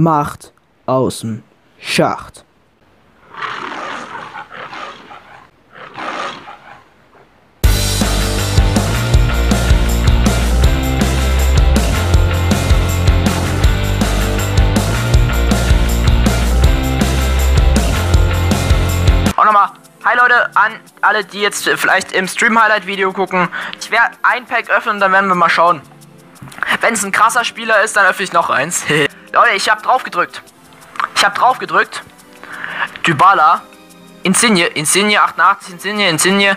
Macht aus dem Schacht. Auch nochmal, hi Leute, an alle, die jetzt vielleicht im Stream-Highlight-Video gucken. Ich werde ein Pack öffnen dann werden wir mal schauen. Wenn es ein krasser Spieler ist, dann öffne ich noch eins. Leute, ich habe drauf gedrückt. Ich habe drauf gedrückt. Dybala. Insigne. Insigne 88. Insigne. Insigne.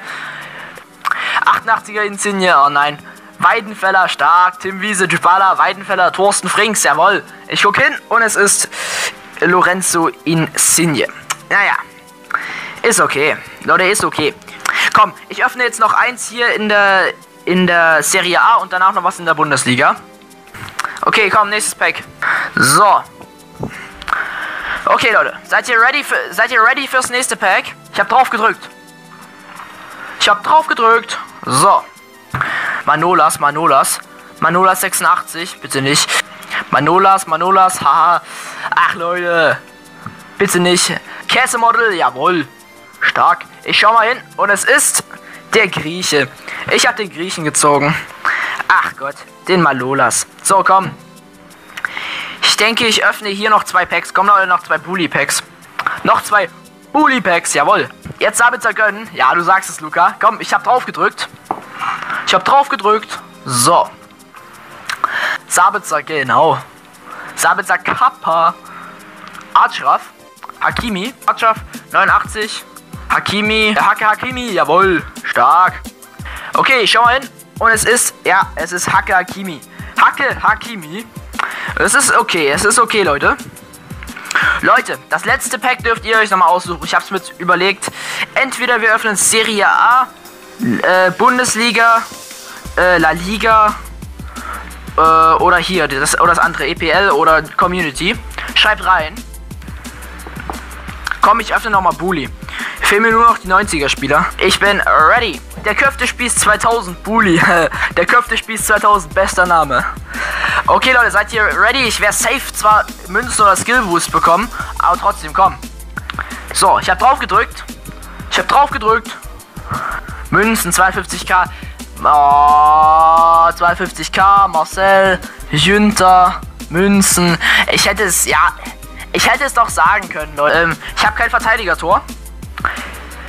88er Insigne. Oh nein. Weidenfeller stark. Tim Wiese. Dybala. Weidenfeller. Thorsten Frings. Jawohl. Ich gucke hin und es ist Lorenzo Insigne. Naja. Ist okay. Leute, ist okay. Komm, ich öffne jetzt noch eins hier in der in der Serie A und danach noch was in der Bundesliga. Okay, komm, nächstes Pack. So. Okay, Leute, seid ihr ready für seid ihr ready fürs nächste Pack? Ich habe drauf gedrückt. Ich habe drauf gedrückt. So. Manolas, Manolas. Manolas 86, bitte nicht. Manolas, Manolas, haha. Ach Leute. Bitte nicht. Käsemodel, jawohl. Stark. Ich schau mal hin und es ist der Grieche. Ich habe den Griechen gezogen. Ach Gott, den Malolas. So, komm. Ich denke, ich öffne hier noch zwei Packs. Komm, Leute, noch zwei Bully Packs. Noch zwei Bully Packs, jawohl. Jetzt Sabitzer gönnen. Ja, du sagst es, Luca. Komm, ich habe drauf gedrückt. Ich habe drauf gedrückt. So. Sabitzer, genau. Sabitzer Kappa. Archraf. Hakimi. Archraf 89. Hakimi. Hacke Hakimi. Jawohl. Stark. Okay, ich schau mal hin. Und es ist, ja, es ist Hacke Hakimi. Hacke Hakimi. Es ist okay, es ist okay, Leute. Leute, das letzte Pack dürft ihr euch nochmal aussuchen. Ich hab's mit überlegt. Entweder wir öffnen Serie A, äh, Bundesliga, äh, La Liga, äh, oder hier, das, oder das andere, EPL oder Community. Schreibt rein. Komm, ich öffne nochmal Bully. Fehlen mir nur noch die 90er-Spieler. Ich bin ready. Der Köftespieß 2000, Bully. Der Köftespieß 2000, bester Name. Okay, Leute, seid ihr ready? Ich wäre safe zwar Münzen oder Skill Boost bekommen, aber trotzdem, komm. So, ich habe drauf gedrückt. Ich habe drauf gedrückt. Münzen 52k. Oh, 52k, Marcel, Jünter, Münzen. Ich hätte es, ja, ich hätte es doch sagen können, Leute. Ähm, ich habe kein Verteidiger-Tor.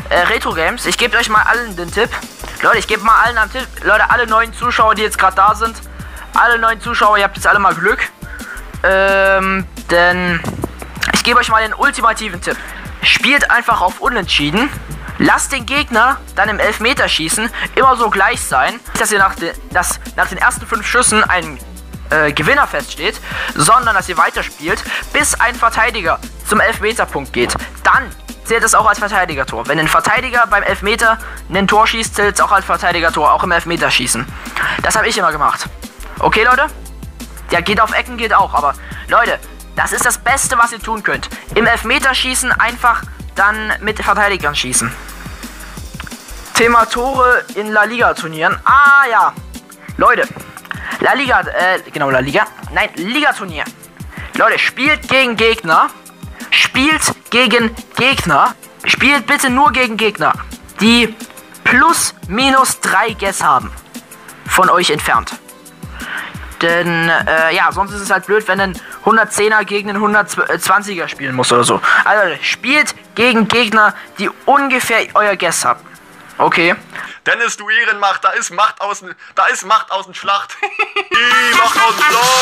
Äh, Retro Games, ich gebe euch mal allen den Tipp. Leute, ich gebe mal allen einen Tipp. Leute, alle neuen Zuschauer, die jetzt gerade da sind. Alle neuen Zuschauer, ihr habt jetzt alle mal Glück. Ähm, denn ich gebe euch mal den ultimativen Tipp. Spielt einfach auf Unentschieden. Lasst den Gegner dann im Elfmeterschießen immer so gleich sein, dass ihr nach, de, dass nach den ersten fünf Schüssen ein äh, Gewinner feststeht, sondern dass ihr weiterspielt, bis ein Verteidiger zum Elfmeterpunkt geht. Dann zählt es auch als Verteidigertor. Wenn ein Verteidiger beim Elfmeter ein Tor schießt, zählt es auch als Verteidigertor, auch im Elfmeterschießen. Das habe ich immer gemacht. Okay, Leute? Ja, geht auf Ecken, geht auch. Aber Leute, das ist das Beste, was ihr tun könnt. Im Elfmeterschießen einfach dann mit Verteidigern schießen. Thema Tore in La Liga Turnieren. Ah ja. Leute, La Liga, äh, genau, La Liga. Nein, Liga Turnier. Leute, spielt gegen Gegner. Spielt gegen Gegner. Spielt bitte nur gegen Gegner, die plus minus drei Guess haben. Von euch entfernt. Denn, äh, ja, sonst ist es halt blöd, wenn ein 110er gegen einen 120er spielen muss oder so. Also, spielt gegen Gegner, die ungefähr euer Guess haben. Okay. Dennis, du Ehrenmacht, da ist Macht außen, da ist Macht außen Schlacht. Die Macht außen Schlacht.